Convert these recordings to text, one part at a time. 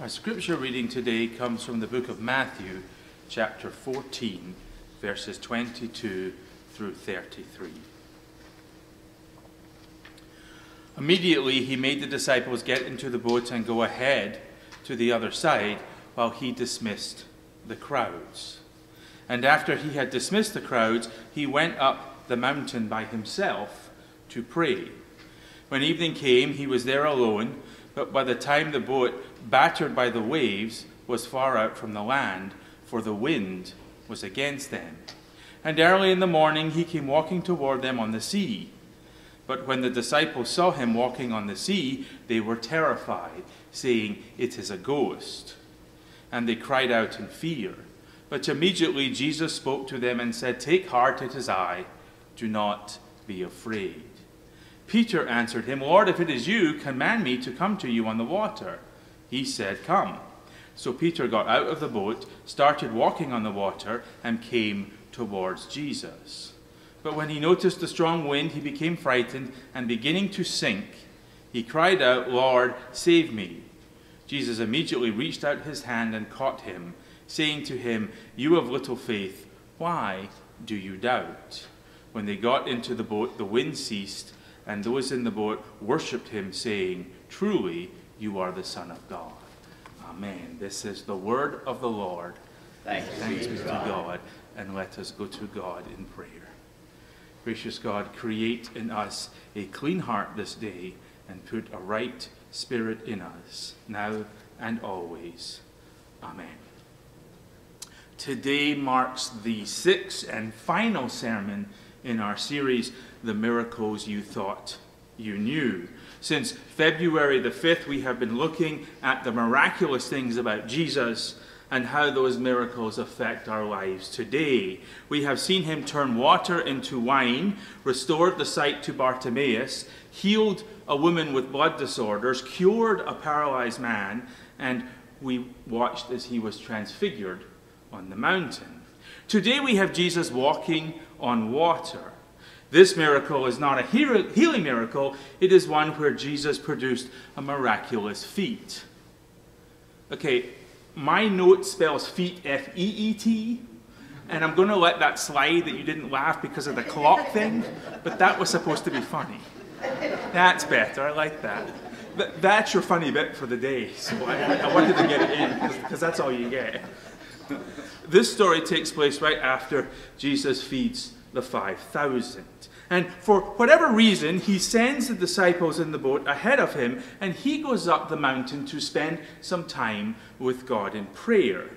Our scripture reading today comes from the book of Matthew, chapter 14, verses 22 through 33. Immediately he made the disciples get into the boat and go ahead to the other side while he dismissed the crowds. And after he had dismissed the crowds, he went up the mountain by himself to pray. When evening came, he was there alone, but by the time the boat, battered by the waves, was far out from the land, for the wind was against them. And early in the morning he came walking toward them on the sea. But when the disciples saw him walking on the sea, they were terrified, saying, It is a ghost. And they cried out in fear. But immediately Jesus spoke to them and said, Take heart, it is I. Do not be afraid. Peter answered him, Lord, if it is you, command me to come to you on the water. He said, Come. So Peter got out of the boat, started walking on the water, and came towards Jesus. But when he noticed the strong wind, he became frightened, and beginning to sink, he cried out, Lord, save me. Jesus immediately reached out his hand and caught him, saying to him, You have little faith, why do you doubt? When they got into the boat, the wind ceased, and those in the boat worshipped him, saying, Truly, you are the Son of God. Amen. This is the word of the Lord. Thanks, Thanks be to God, and let us go to God in prayer. Gracious God, create in us a clean heart this day and put a right spirit in us, now and always. Amen. Today marks the sixth and final sermon in our series, The Miracles You Thought You Knew. Since February the 5th, we have been looking at the miraculous things about Jesus and how those miracles affect our lives today. We have seen him turn water into wine, restored the sight to Bartimaeus, healed a woman with blood disorders, cured a paralyzed man, and we watched as he was transfigured on the mountain. Today we have Jesus walking on water. This miracle is not a healing miracle, it is one where Jesus produced a miraculous feat. Okay, my note spells feet F E E T, and I'm going to let that slide that you didn't laugh because of the clock thing, but that was supposed to be funny. That's better, I like that. that's your funny bit for the day, so I, I wanted to get it in because that's all you get. This story takes place right after Jesus feeds the 5,000. And for whatever reason, he sends the disciples in the boat ahead of him, and he goes up the mountain to spend some time with God in prayer.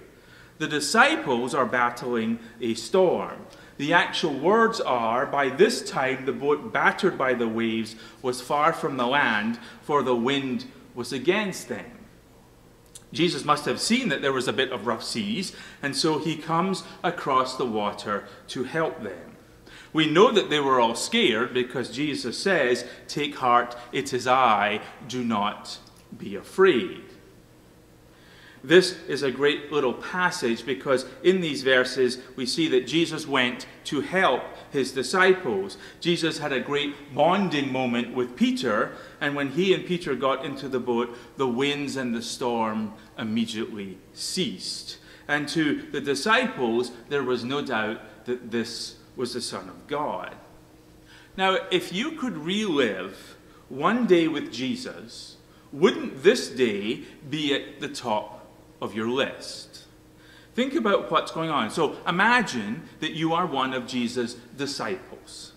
The disciples are battling a storm. The actual words are By this time, the boat, battered by the waves, was far from the land, for the wind was against them. Jesus must have seen that there was a bit of rough seas, and so he comes across the water to help them. We know that they were all scared because Jesus says, Take heart, it is I, do not be afraid. This is a great little passage because in these verses we see that Jesus went to help his disciples. Jesus had a great bonding moment with Peter, and when he and Peter got into the boat, the winds and the storm immediately ceased. And to the disciples, there was no doubt that this was the Son of God. Now, if you could relive one day with Jesus, wouldn't this day be at the top of your list? Think about what's going on. So imagine that you are one of Jesus' disciples.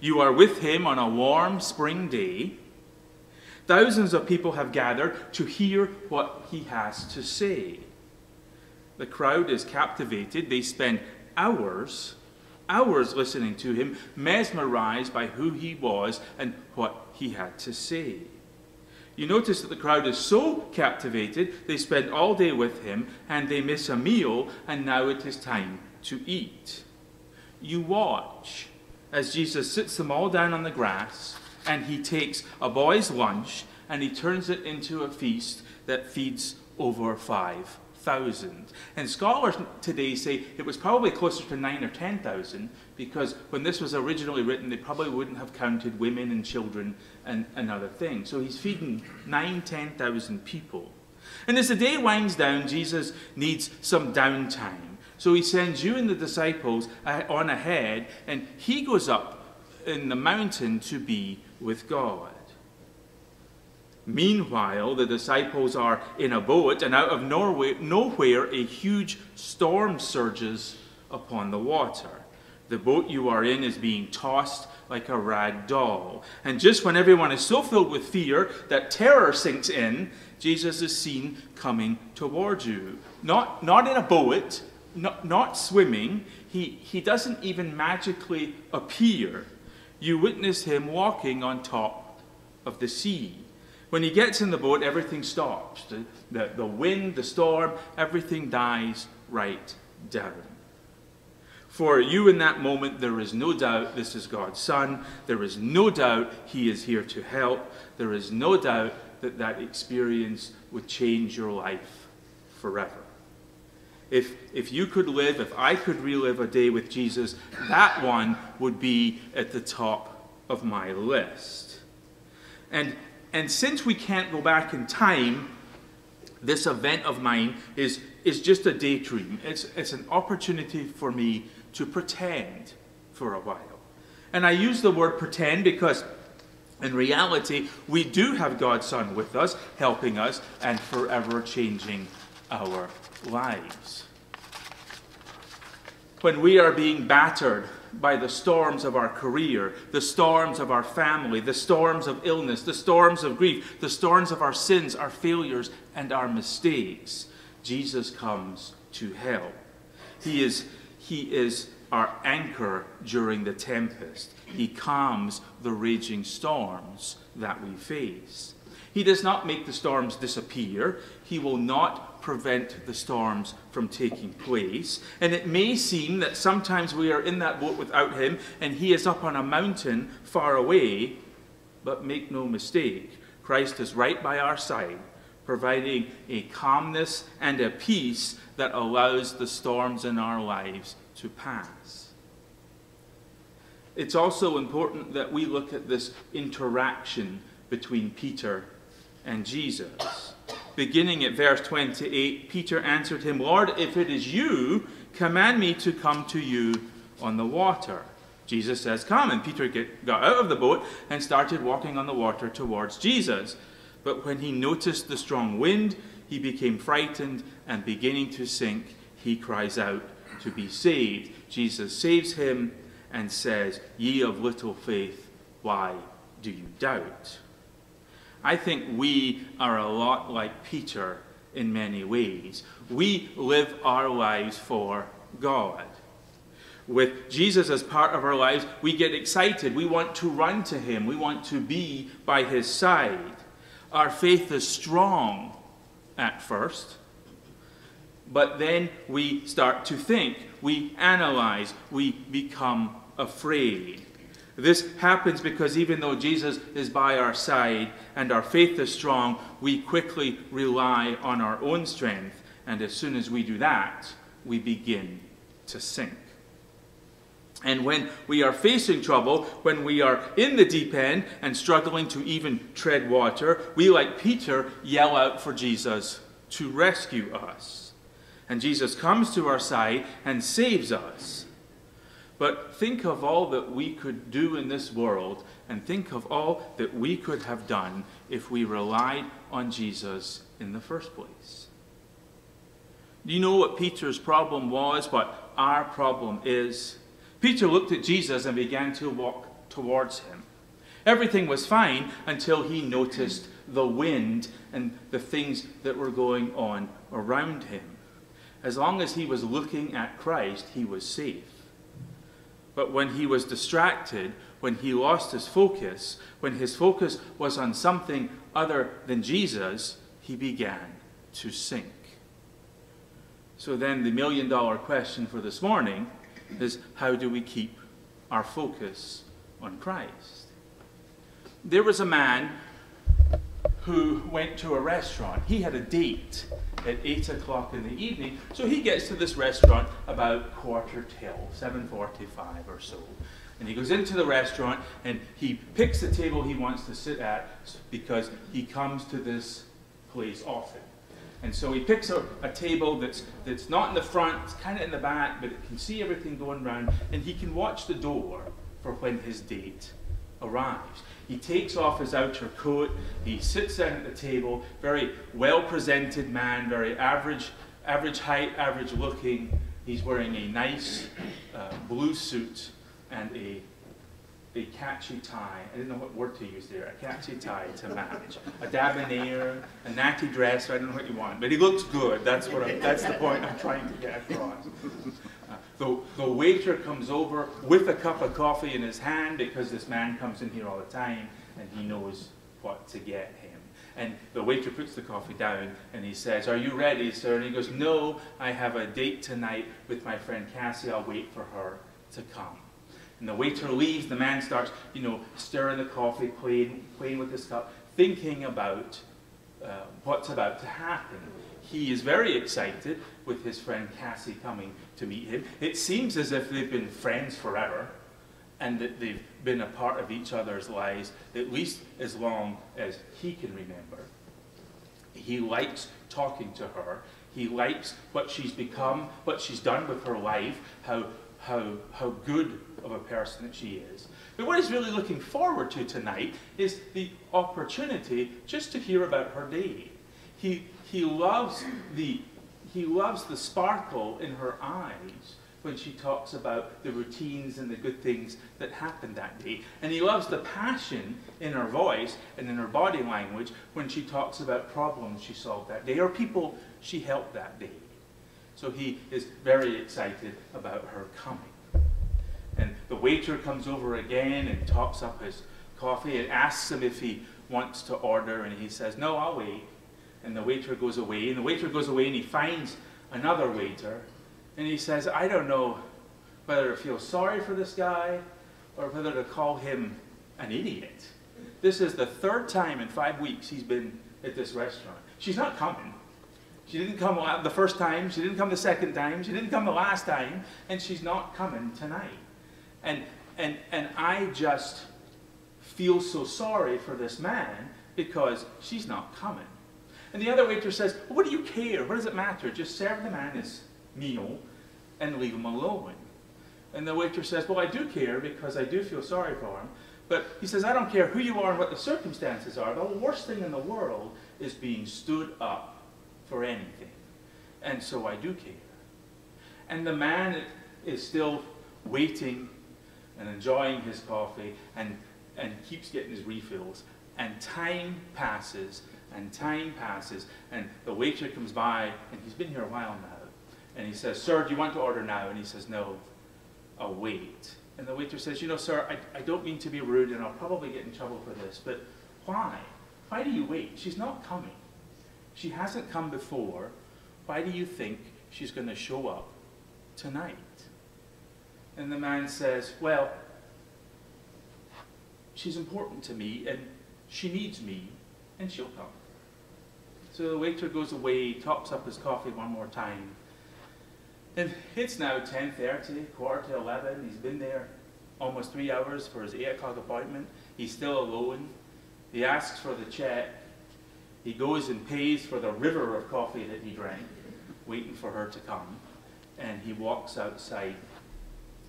You are with him on a warm spring day. Thousands of people have gathered to hear what he has to say. The crowd is captivated. They spend hours hours listening to him, mesmerized by who he was and what he had to say. You notice that the crowd is so captivated, they spend all day with him and they miss a meal, and now it is time to eat. You watch as Jesus sits them all down on the grass and he takes a boy's lunch and he turns it into a feast that feeds over five thousand. And scholars today say it was probably closer to nine or ten thousand because when this was originally written, they probably wouldn't have counted women and children and, and other things. So he's feeding nine, ten thousand people. And as the day winds down, Jesus needs some downtime. So he sends you and the disciples on ahead, and he goes up in the mountain to be with God. Meanwhile, the disciples are in a boat, and out of Norway, nowhere a huge storm surges upon the water. The boat you are in is being tossed like a rag doll. And just when everyone is so filled with fear that terror sinks in, Jesus is seen coming towards you. Not, not in a boat, not, not swimming. He, he doesn't even magically appear. You witness him walking on top of the sea. When he gets in the boat, everything stops. The, the, the wind, the storm, everything dies right down. For you in that moment, there is no doubt this is God's Son. There is no doubt He is here to help. There is no doubt that that experience would change your life forever. If, if you could live, if I could relive a day with Jesus, that one would be at the top of my list. And, and since we can't go back in time, this event of mine is, is just a daydream. It's, it's an opportunity for me to pretend for a while. And I use the word pretend because in reality, we do have God's Son with us, helping us, and forever changing our lives. When we are being battered by the storms of our career, the storms of our family, the storms of illness, the storms of grief, the storms of our sins, our failures, and our mistakes, Jesus comes to help. He is he is our anchor during the tempest. He calms the raging storms that we face. He does not make the storms disappear. He will not prevent the storms from taking place. And it may seem that sometimes we are in that boat without him and he is up on a mountain far away. But make no mistake, Christ is right by our side, providing a calmness and a peace that allows the storms in our lives to pass. It's also important that we look at this interaction between Peter and Jesus. Beginning at verse 28, Peter answered him, Lord, if it is you, command me to come to you on the water. Jesus says, Come. And Peter get, got out of the boat and started walking on the water towards Jesus. But when he noticed the strong wind, he became frightened and beginning to sink, he cries out to be saved. Jesus saves him and says, Ye of little faith, why do you doubt? I think we are a lot like Peter in many ways. We live our lives for God. With Jesus as part of our lives, we get excited. We want to run to him. We want to be by his side. Our faith is strong at first. But then we start to think, we analyze, we become afraid. This happens because even though Jesus is by our side and our faith is strong, we quickly rely on our own strength. And as soon as we do that, we begin to sink. And when we are facing trouble, when we are in the deep end and struggling to even tread water, we, like Peter, yell out for Jesus to rescue us. And Jesus comes to our side and saves us. But think of all that we could do in this world, and think of all that we could have done if we relied on Jesus in the first place. Do you know what Peter's problem was, what our problem is? Peter looked at Jesus and began to walk towards him. Everything was fine until he noticed the wind and the things that were going on around him. As long as he was looking at Christ, he was safe. But when he was distracted, when he lost his focus, when his focus was on something other than Jesus, he began to sink. So then, the million dollar question for this morning is how do we keep our focus on Christ? There was a man who went to a restaurant. He had a date at 8 o'clock in the evening, so he gets to this restaurant about quarter till, 7.45 or so. And he goes into the restaurant and he picks the table he wants to sit at because he comes to this place often. And so he picks a, a table that's, that's not in the front, it's kind of in the back, but it can see everything going round, and he can watch the door for when his date arrives. He takes off his outer coat, he sits down at the table, very well presented man, very average, average height, average looking. He's wearing a nice uh, blue suit and a a catchy tie. I didn't know what word to use there. A catchy tie to match. A debonair, a natty dress. I don't know what you want, but he looks good. That's what. I'm, that's the point I'm trying to get across. The, the waiter comes over with a cup of coffee in his hand because this man comes in here all the time and he knows what to get him. And the waiter puts the coffee down and he says, Are you ready, sir? And he goes, No, I have a date tonight with my friend Cassie. I'll wait for her to come. And the waiter leaves, the man starts, you know, stirring the coffee, playing, playing with his cup, thinking about uh, what's about to happen. He is very excited with his friend Cassie coming to meet him. It seems as if they've been friends forever and that they've been a part of each other's lives at least as long as he can remember. He likes talking to her. He likes what she's become, what she's done with her life, how, how, how good of a person that she is. But what he's really looking forward to tonight is the opportunity just to hear about her day. He, he, loves the, he loves the sparkle in her eyes when she talks about the routines and the good things that happened that day. And he loves the passion in her voice and in her body language when she talks about problems she solved that day or people she helped that day. So he is very excited about her coming. And the waiter comes over again and tops up his coffee and asks him if he wants to order, and he says, No, I'll wait. And the waiter goes away, and the waiter goes away and he finds another waiter, and he says, I don't know whether to feel sorry for this guy or whether to call him an idiot. This is the third time in five weeks he's been at this restaurant. She's not coming. She didn't come the first time, she didn't come the second time, she didn't come the last time, and she's not coming tonight. And, and, and I just feel so sorry for this man because she's not coming. And the other waiter says, well, what do you care? What does it matter? Just serve the man his meal and leave him alone. And the waiter says, well, I do care because I do feel sorry for him. But he says, I don't care who you are and what the circumstances are. The worst thing in the world is being stood up for anything. And so I do care. And the man is still waiting and enjoying his coffee and, and keeps getting his refills. And time passes and time passes and the waiter comes by and he's been here a while now. And he says, sir, do you want to order now? And he says, no, I'll wait. And the waiter says, you know, sir, I, I don't mean to be rude and I'll probably get in trouble for this, but why? Why do you wait? She's not coming. She hasn't come before. Why do you think she's going to show up tonight? And the man says, Well, she's important to me and she needs me and she'll come. So the waiter goes away, tops up his coffee one more time. And it's now 10.30, quarter to 11. He's been there almost three hours for his 8 o'clock appointment. He's still alone. He asks for the check. He goes and pays for the river of coffee that he drank, waiting for her to come. And he walks outside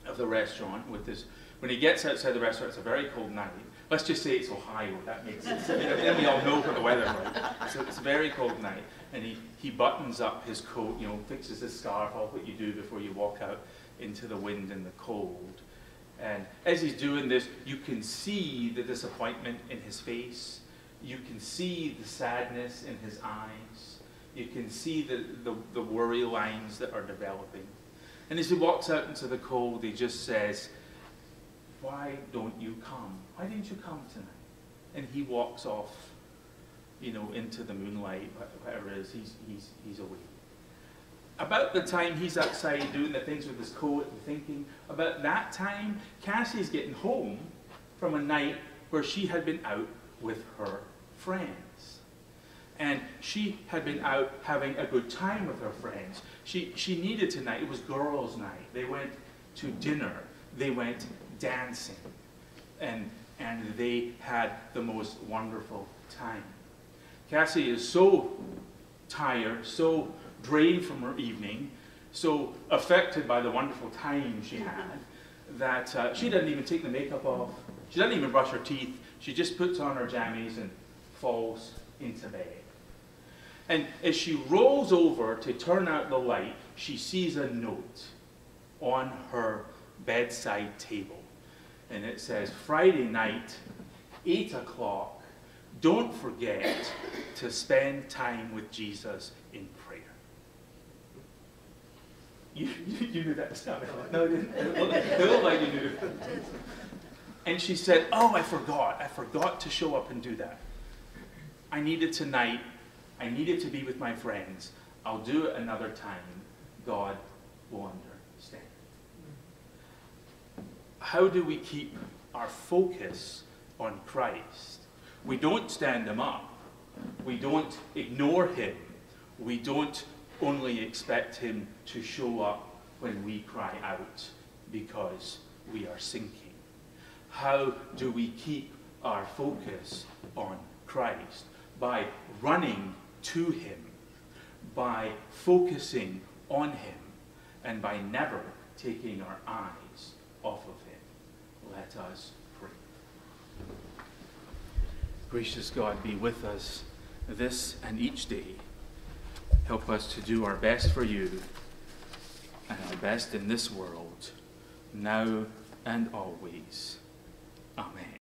of the restaurant with this. When he gets outside the restaurant, it's a very cold night. Let's just say it's Ohio. That makes sense. then we all know what the weather's like. So it's a very cold night, and he, he buttons up his coat, you know, fixes his scarf, all what you do before you walk out into the wind and the cold. And as he's doing this, you can see the disappointment in his face. You can see the sadness in his eyes. You can see the, the, the worry lines that are developing. And as he walks out into the cold, he just says, Why don't you come? Why didn't you come tonight? And he walks off, you know, into the moonlight, whatever it is, he's, he's, he's away. About the time he's outside doing the things with his coat and thinking, about that time, Cassie's getting home from a night where she had been out with her friends and she had been out having a good time with her friends. She, she needed tonight, it was girls' night. They went to dinner, they went dancing, and, and they had the most wonderful time. Cassie is so tired, so drained from her evening, so affected by the wonderful time she had, that uh, she doesn't even take the makeup off. She doesn't even brush her teeth. She just puts on her jammies and falls into bed. And as she rolls over to turn out the light, she sees a note on her bedside table. And it says, Friday night, 8 o'clock, don't forget to spend time with Jesus in prayer. You, you, you knew that stuff. No, it didn't. It looked like you knew. And she said, Oh, I forgot. I forgot to show up and do that. I need it tonight. I needed to be with my friends. I'll do it another time. God will. How do we keep our focus on Christ? We don't stand him up. We don't ignore him. We don't only expect him to show up when we cry out because we are sinking. How do we keep our focus on Christ? By running to him, by focusing on him, and by never taking our eyes off of him. Let us pray. Gracious God, be with us this and each day. Help us to do our best for you and our best in this world, now and always. Amen.